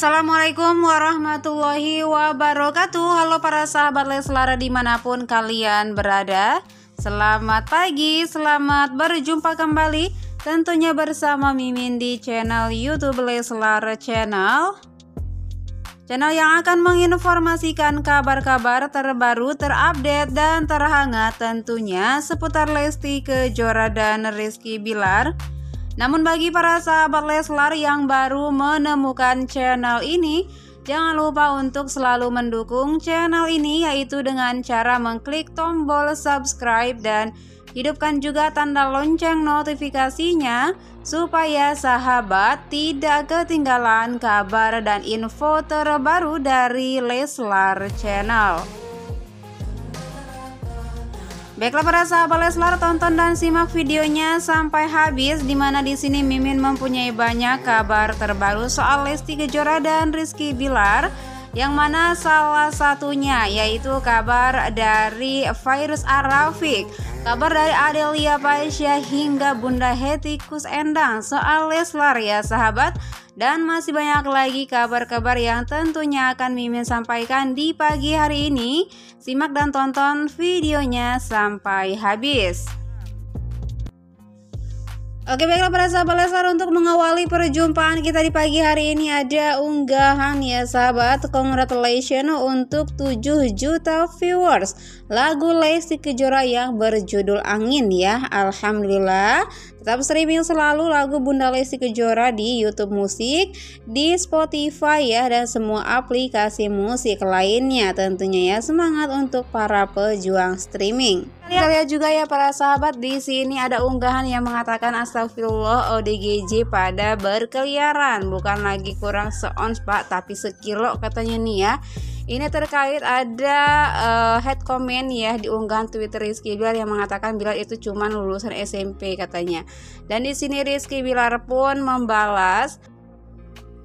Assalamualaikum warahmatullahi wabarakatuh. Halo para sahabat Leslar di mana pun kalian berada. Selamat pagi, selamat berjumpa kembali Tentunya bersama Mimin di channel Youtube Leslar Channel. Channel yang akan menginformasikan kabar-kabar terbaru, terupdate, dan terhangat tentunya seputar Lesti Kejora dan Rizky Bilar namun bagi para sahabat Leslar yang baru menemukan channel ini, jangan lupa untuk selalu mendukung channel ini yaitu dengan cara mengklik tombol subscribe dan hidupkan juga tanda lonceng notifikasinya supaya sahabat tidak ketinggalan kabar dan info terbaru dari Leslar Channel. Baiklah para sahabat Leslar, tonton dan simak videonya sampai habis di mana di sini Mimin mempunyai banyak kabar terbaru soal Lesti Kejora dan Rizky Bilar yang mana salah satunya yaitu kabar dari Virus Arafik kabar dari Adelia Paisya hingga Bunda Heti Kus Endang soal Leslar ya sahabat dan masih banyak lagi kabar-kabar yang tentunya akan Mimin sampaikan di pagi hari ini. Simak dan tonton videonya sampai habis. Oke baiklah para sahabat Leslar untuk mengawali perjumpaan kita di pagi hari ini ada unggahan ya sahabat Congratulations untuk 7 juta viewers lagu Lesti Kejora yang berjudul Angin ya Alhamdulillah Tetap streaming selalu lagu Bunda Lesti Kejora di YouTube Musik, di Spotify ya dan semua aplikasi musik lainnya tentunya ya. Semangat untuk para pejuang streaming. Kita lihat juga ya para sahabat di sini ada unggahan yang mengatakan astagfirullah ODGJ pada berkeliaran. Bukan lagi kurang seons Pak tapi sekilo katanya nih ya. Ini terkait ada uh, head comment ya di unggahan Twitter Rizky Bilar yang mengatakan Bilar itu cuma lulusan SMP katanya. Dan di sini Rizky Bilar pun membalas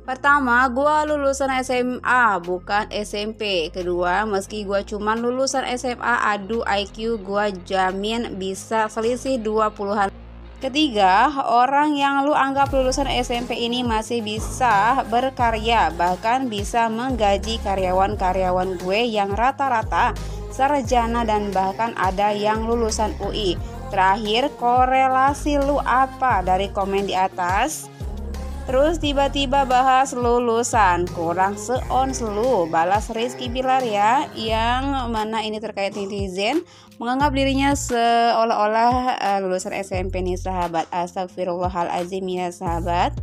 Pertama, gue lulusan SMA, bukan SMP. Kedua, meski gue cuma lulusan SMA, adu IQ gue jamin bisa selisih 20-an Ketiga, orang yang lu anggap lulusan SMP ini masih bisa berkarya, bahkan bisa menggaji karyawan-karyawan gue yang rata-rata sarjana dan bahkan ada yang lulusan UI. Terakhir, korelasi lu apa dari komen di atas? Terus tiba-tiba bahas lulusan. Kurang seon selu. Balas Rizky Bilar ya Yang mana ini terkait netizen. Menganggap dirinya seolah-olah uh, lulusan SMP nih sahabat. Astagfirullahaladzim ya sahabat.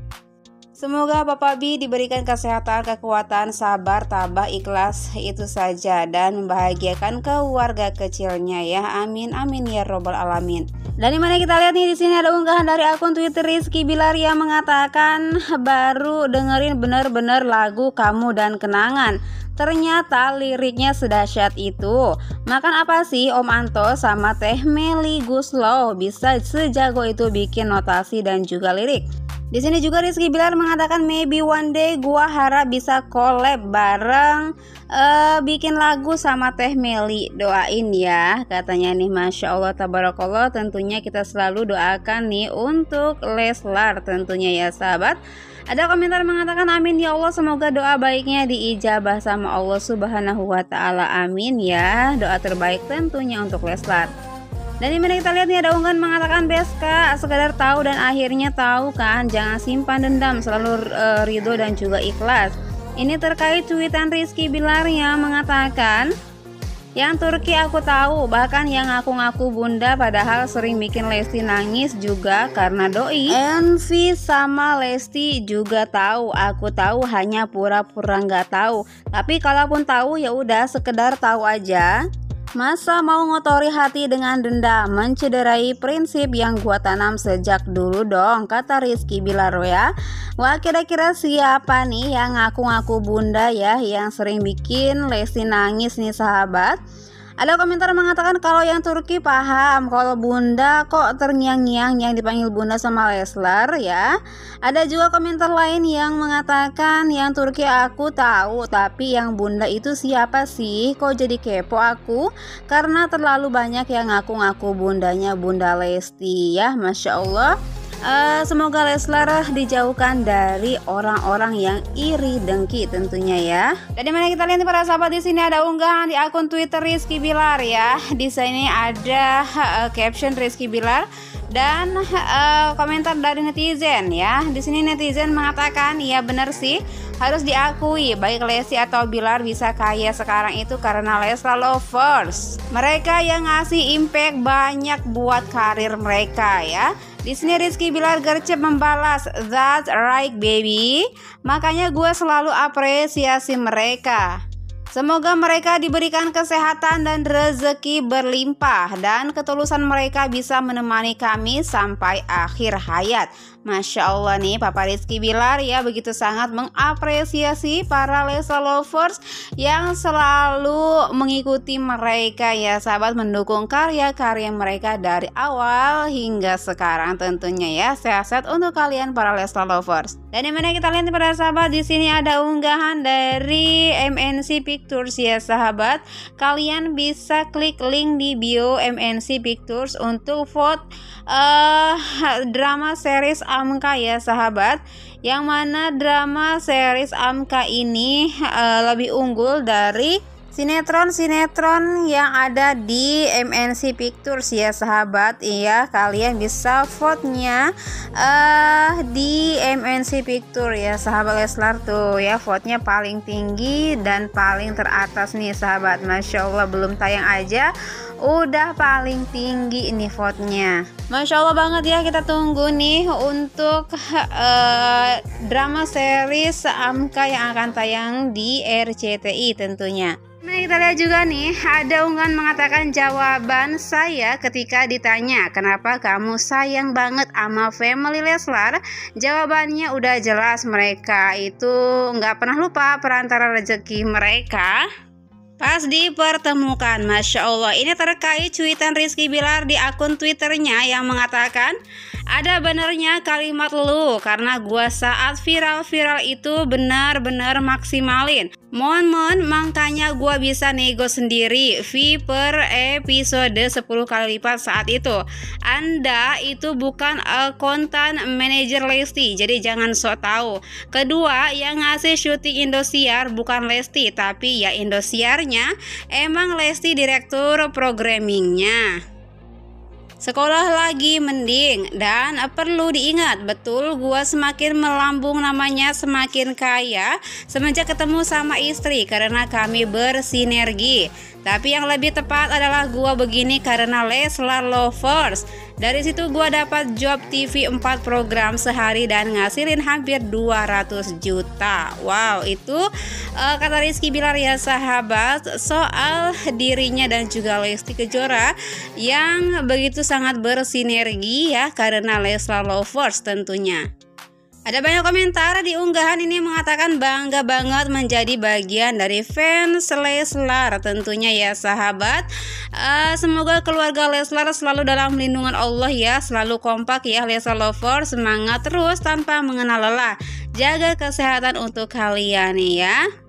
Semoga Bapak Bi diberikan kesehatan, kekuatan, sabar, tabah, ikhlas itu saja. Dan membahagiakan keluarga kecilnya ya. Amin amin ya robbal alamin. Dan di mana kita lihat nih di sini ada unggahan dari akun Twitter Rizky Bilar yang mengatakan baru dengerin bener-bener lagu kamu dan kenangan. Ternyata liriknya sedahsyat itu. Makan apa sih Om Anto sama Teh Meli Guslow bisa sejago itu bikin notasi dan juga lirik? Di sini juga Rizky Bilar mengatakan maybe one day gua harap bisa collab bareng uh, bikin lagu sama Teh Meli. Doain ya, katanya nih Masya Allah Tabarakallah tentunya kita selalu doakan nih untuk Leslar tentunya ya sahabat. Ada komentar mengatakan amin ya Allah semoga doa baiknya diijabah sama Allah Subhanahu wa taala. Amin ya. Doa terbaik tentunya untuk Leslar. Dan ini kita lihat nih ada unggahan mengatakan Beska sekadar tahu dan akhirnya tahu kan jangan simpan dendam selalu uh, ridho dan juga ikhlas. Ini terkait cuitan Rizky Bilar yang mengatakan yang Turki aku tahu, bahkan yang ngaku-ngaku bunda padahal sering bikin Lesti nangis juga karena doi. Envy sama Lesti juga tahu, aku tahu hanya pura-pura nggak tahu. Tapi kalaupun tahu ya udah sekedar tahu aja. Masa mau ngotori hati dengan dendam mencederai prinsip yang gua tanam sejak dulu dong kata Rizky Bilaro ya. Wah kira-kira siapa nih yang ngaku-ngaku bunda ya yang sering bikin Lesti nangis nih sahabat ada komentar mengatakan kalau yang Turki paham kalau bunda kok terngiang-ngiang yang dipanggil bunda sama Leslar ya. Ada juga komentar lain yang mengatakan yang Turki aku tahu tapi yang bunda itu siapa sih? Kok jadi kepo aku? Karena terlalu banyak yang ngaku-ngaku bundanya bunda Lesti ya. Masya Allah. Uh, semoga Leslar dijauhkan dari orang-orang yang iri dengki tentunya ya. Dan di mana kita lihat para sahabat di sini ada unggahan di akun Twitter Rizky Bilar ya. Di sini ada uh, caption Rizky Bilar dan uh, komentar dari netizen ya. Di sini netizen mengatakan, "Ya benar sih, harus diakui baik Lesti atau Bilar bisa kaya sekarang itu karena Leslar lovers. Mereka yang ngasih impact banyak buat karir mereka ya." Di sini Rizky Bilar gercep membalas, "That's right baby." Makanya gue selalu apresiasi mereka. Semoga mereka diberikan kesehatan dan rezeki berlimpah dan ketulusan mereka bisa menemani kami sampai akhir hayat. Masya Allah nih Papa Rizky Bilar ya begitu sangat mengapresiasi para Lesa lovers yang selalu mengikuti mereka ya sahabat mendukung karya-karya mereka dari awal hingga sekarang tentunya ya sehat-sehat untuk kalian para Lesa lovers. Dan yang mana kita lihat pada sahabat di sini ada unggahan dari MNC Pictures ya sahabat. Kalian bisa klik link di bio MNC Pictures untuk vote uh, drama series Amka ya sahabat. Yang mana drama series Amka ini uh, lebih unggul dari sinetron-sinetron yang ada di MNC Pictures ya sahabat. Iya kalian bisa vote-nya uh, di MNC Pictures ya sahabat Leslar tuh ya. Vote-nya paling tinggi dan paling teratas nih sahabat. Masya Allah belum tayang aja udah paling tinggi ini vote-nya. Masya Allah banget ya kita tunggu nih untuk uh, drama series Amka yang akan tayang di RCTI tentunya. Nah kita lihat juga nih ada unggahan mengatakan jawaban saya ketika ditanya kenapa kamu sayang banget sama family Leslar? Jawabannya udah jelas mereka itu nggak pernah lupa perantara rezeki mereka Pas dipertemukan, Masya Allah. Ini terkait cuitan Rizky Bilar di akun Twitternya yang mengatakan Ada benernya kalimat lu Karena gua saat viral-viral itu benar-benar maksimalin. Mohon-mohon makanya gue bisa nego sendiri fee per episode 10 kali lipat saat itu. Anda itu bukan konten manager Lesti jadi jangan sok tahu. Kedua yang ngasih syuting Indosiar bukan Lesti tapi ya Indosiarnya. Emang Lesti direktur programmingnya Sekolah lagi mending dan perlu diingat betul gua semakin melambung namanya semakin kaya semenjak ketemu sama istri karena kami bersinergi. Tapi yang lebih tepat adalah gua begini karena Leslar Lovers. Dari situ gua dapat job TV 4 program sehari dan ngasilin hampir 200 juta. Wow, itu uh, kata Rizky Bilar ya sahabat soal dirinya dan juga Lesti Kejora yang begitu sangat bersinergi ya karena Leslar Lovers tentunya. Ada banyak komentar di unggahan ini mengatakan bangga banget menjadi bagian dari fans Leslar tentunya ya sahabat. Uh, semoga keluarga Leslar selalu dalam lindungan Allah ya, selalu kompak ya Leslar lover, semangat terus tanpa mengenal lelah. Jaga kesehatan untuk kalian ya.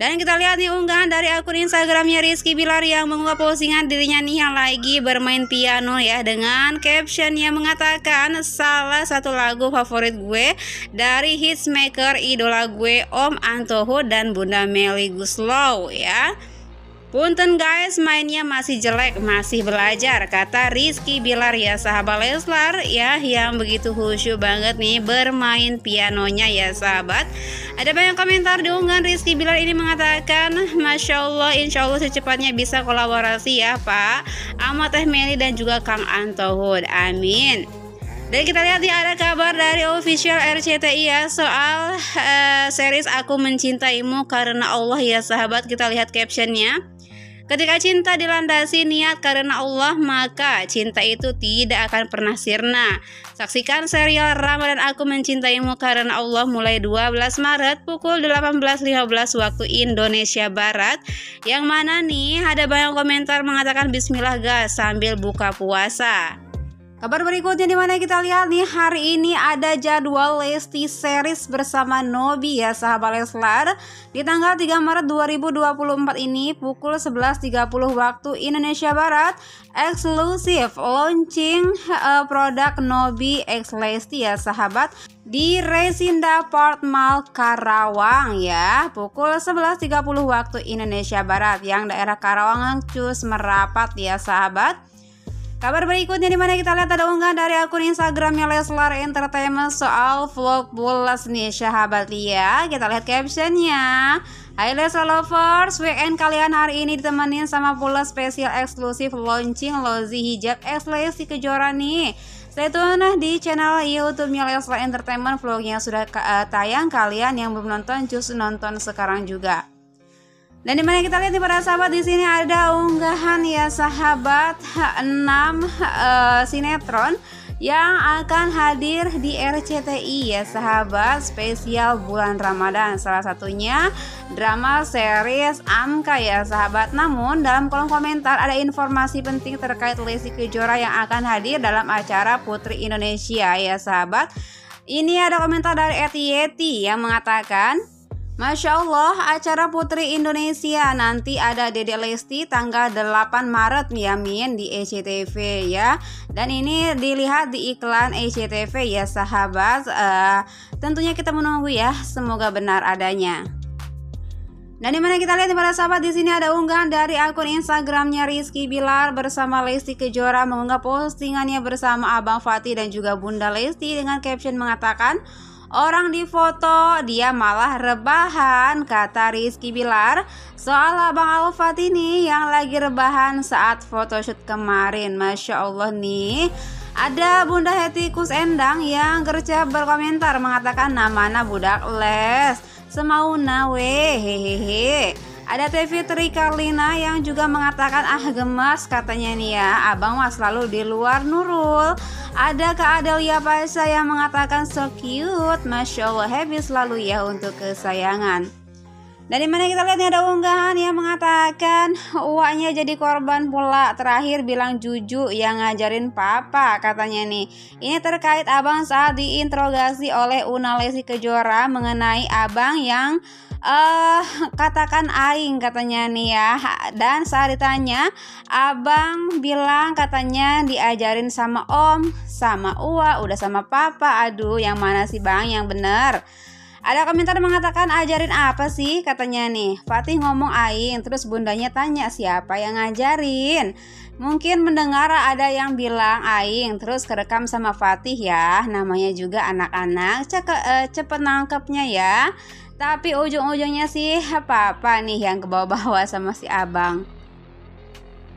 Dan kita lihat nih unggahan dari akun Instagramnya Rizky Bilar yang mengunggah postingan dirinya nih yang lagi bermain piano ya dengan caption yang mengatakan salah satu lagu favorit gue dari hitsmaker idola gue Om Antoho dan Bunda Meli Guslow ya. Punten guys, mainnya masih jelek, masih belajar, kata Rizky Bilar ya sahabat Leslar ya yang begitu khusyuk banget nih bermain pianonya ya sahabat. Ada banyak komentar di unggahan Rizky Bilar ini mengatakan, Masya Allah, Insya Allah secepatnya bisa kolaborasi ya Pak, Ahmad Teh Meli dan juga Kang Antohud, amin. Dan kita lihat nih ada kabar dari official RCTI ya soal uh, series Aku Mencintaimu Karena Allah ya sahabat kita lihat captionnya Ketika cinta dilandasi niat karena Allah, maka cinta itu tidak akan pernah sirna. Saksikan serial Ramadan Aku Mencintaimu Karena Allah mulai 12 Maret pukul 18.15 waktu Indonesia Barat. Yang mana nih ada banyak komentar mengatakan bismillah gas sambil buka puasa. Kabar berikutnya di mana kita lihat nih hari ini ada jadwal Lesti series bersama Nobi ya sahabat Leslar. Di tanggal 3 Maret 2024 ini pukul 11.30 waktu Indonesia Barat eksklusif launching uh, produk Nobi X Lesti ya sahabat di Resinda Port Mall Karawang ya pukul 11.30 waktu Indonesia Barat. Yang daerah Karawang cus merapat ya sahabat Kabar berikutnya di mana kita lihat ada unggahan dari akun Instagramnya Leslar Entertainment soal vlog bulas nih sahabat ya. Kita lihat captionnya. Hai Leslar lovers, weekend kalian hari ini ditemenin sama pula spesial eksklusif launching Lozi Hijab X Lesti Kejora nih. Stay tune di channel YouTube-nya Leslar Entertainment vlognya sudah uh, tayang kalian yang belum nonton cus nonton sekarang juga. Dan di mana kita lihat nih para sahabat di sini ada unggahan ya sahabat 6 uh, sinetron yang akan hadir di RCTI ya sahabat. Spesial bulan Ramadan salah satunya drama series Amka ya sahabat. Namun dalam kolom komentar ada informasi penting terkait Lesti Kejora yang akan hadir dalam acara Putri Indonesia ya sahabat. Ini ada komentar dari Eti yang mengatakan Masya Allah, acara Putri Indonesia nanti ada Dede Lesti tanggal 8 Maret ya Min di ECTV ya. Dan ini dilihat di iklan ECTV ya sahabat. Uh, tentunya kita menunggu ya, semoga benar adanya. Dan di mana kita lihat para sahabat di sini ada unggahan dari akun Instagramnya Rizky Bilar bersama Lesti Kejora mengunggah postingannya bersama Abang Fatih dan juga Bunda Lesti dengan caption mengatakan Orang di foto dia malah rebahan kata Rizky Bilar. Soal Abang Alfat ini yang lagi rebahan saat photoshoot kemarin. Masya Allah nih. Ada Bunda Hetikus Endang yang gercep berkomentar mengatakan namanya budak les. Semau nawe hehehe ada TV Tri Karlina yang juga mengatakan ah gemas katanya nih ya. Abang mas selalu di luar Nurul. Ada Kak Adelia Pasha yang mengatakan so cute. Masya Allah happy selalu ya untuk kesayangan dari mana kita lihat nih ada unggahan yang mengatakan uaknya jadi korban pula. Terakhir bilang Juju yang ngajarin papa katanya nih. Ini terkait abang saat diinterogasi oleh Unalesi Kejora mengenai abang yang uh, katakan aing katanya nih ya. Dan saat ditanya abang bilang katanya diajarin sama om sama Uwa udah sama papa. Aduh yang mana sih bang? Yang bener ada komentar mengatakan ajarin apa sih? Katanya nih. Fatih ngomong aing terus bundanya tanya siapa yang ngajarin? Mungkin mendengar ada yang bilang aing terus kerekam sama Fatih ya. Namanya juga anak-anak uh, cepet nangkepnya ya. Tapi ujung-ujungnya sih apa-apa nih yang ke bawah-bawah sama si abang.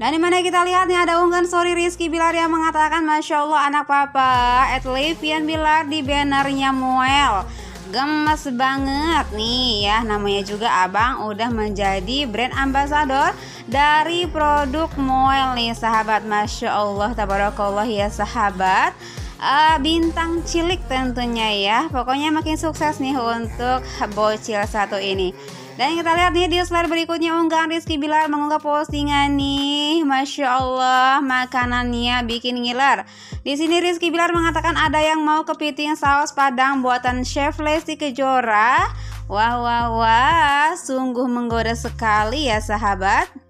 Dan di mana kita lihat nih ada unggahan story Rizky Bilar yang mengatakan Masya Allah anak papa At Levian Bilar di bannernya Muel Gemes banget nih ya. Namanya juga abang udah menjadi brand ambassador Dari produk Muel nih sahabat. Masya Allah Tabarakallah ya sahabat. Uh, bintang cilik tentunya ya. Pokoknya makin sukses nih untuk bocil satu ini dan kita lihat nih di slide berikutnya unggahan Rizky Bilar mengunggah postingan nih. Masya Allah makanannya bikin ngiler. Di sini Rizky Bilar mengatakan ada yang mau kepiting saus padang buatan Chef Lesti Kejora. Wah wah wah sungguh menggoda sekali ya sahabat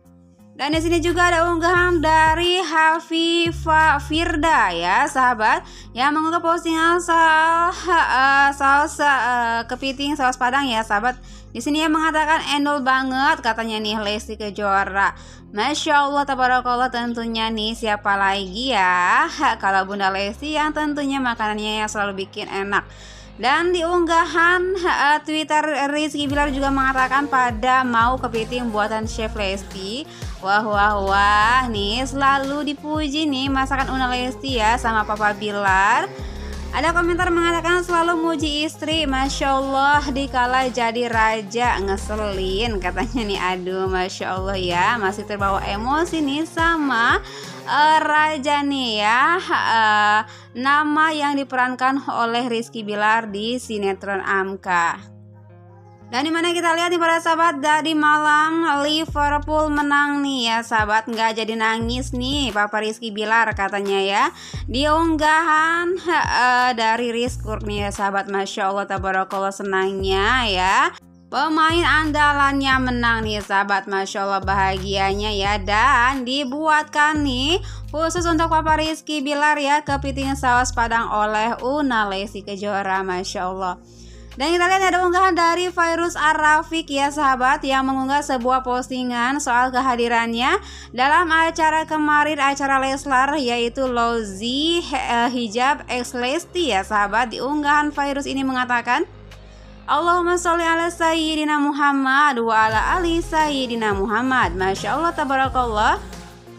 dan di sini juga ada unggahan dari Hafifa Firda ya sahabat yang mengunggah postingan saus uh, saus uh, kepiting saus padang ya sahabat. Di sini yang mengatakan endol banget katanya nih Lesti Kejora. Masya Allah tabarakallah tentunya nih siapa lagi ya kalau Bunda Lesti yang tentunya makanannya yang selalu bikin enak. Dan di unggahan uh, Twitter Rizky Bilar juga mengatakan pada mau kepiting buatan Chef Lesti. Wah wah wah, nih selalu dipuji nih masakan Una Lesti ya sama Papa Bilar. Ada komentar mengatakan selalu muji istri. Masya Allah dikala jadi raja ngeselin Katanya nih. Aduh Masya Allah ya. Masih terbawa emosi nih sama uh, Raja nih ya. Uh, Nama yang diperankan oleh Rizky Bilar di sinetron Amka Dan di mana kita lihat nih para sahabat dari malam Liverpool menang nih ya sahabat. Nggak jadi nangis nih Papa Rizky Bilar katanya ya. Di unggahan uh, dari Rizky nih ya sahabat Masya Allah tabarakallah senangnya ya. Pemain andalannya menang nih sahabat Masya Allah bahagianya ya. Dan dibuatkan nih khusus untuk Papa Rizky Bilar ya Kepiting saus padang oleh Una Lesi Kejora Masya Allah dan kita lihat ada unggahan dari Virus Arafik ya sahabat yang mengunggah sebuah postingan soal kehadirannya dalam acara kemarin acara Leslar yaitu Lozi eh, Hijab X Lesti ya sahabat. Di unggahan Virus ini mengatakan Allahumma sholli ala sayyidina Muhammad wa ala ali sayyidina Muhammad. Masya Allah tabarakallah.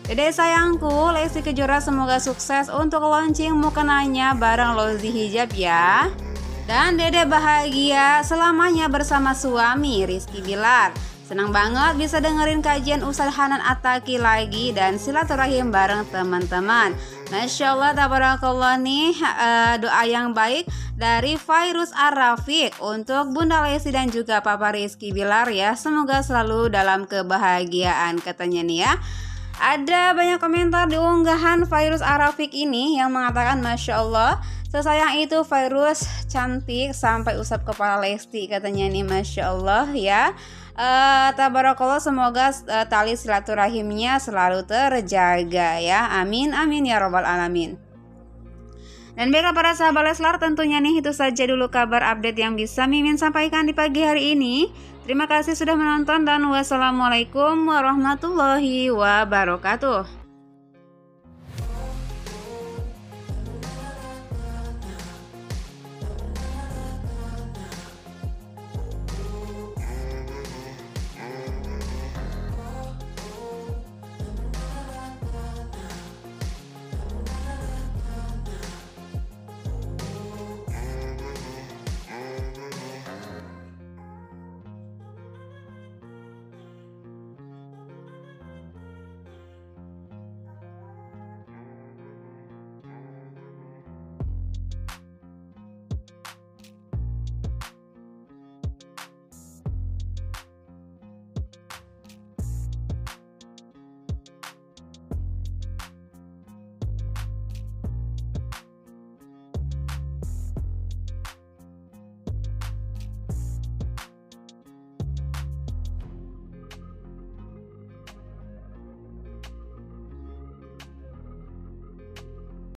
Dede sayangku, Lesti Kejora semoga sukses untuk launching mukenanya bareng Lozi Hijab ya. Dan Dede bahagia selamanya bersama suami Rizky Bilar. Senang banget bisa dengerin kajian Ustaz Hanan Ataki lagi dan silaturahim bareng teman-teman. Masya Allah, tabarakallah nih uh, doa yang baik dari Virus Arafik untuk Bunda Lesti dan juga Papa Rizky Bilar ya. Semoga selalu dalam kebahagiaan katanya nih ya. Ada banyak komentar di unggahan Virus Arafik ini yang mengatakan Masya Allah Sesayang itu virus cantik sampai usap kepala Lesti katanya nih Masya Allah ya uh, Tabarakallah semoga uh, tali silaturahimnya selalu terjaga ya Amin amin ya robbal alamin dan baiklah para sahabat Leslar tentunya nih itu saja dulu kabar update yang bisa Mimin sampaikan di pagi hari ini. Terima kasih sudah menonton dan wassalamualaikum warahmatullahi wabarakatuh.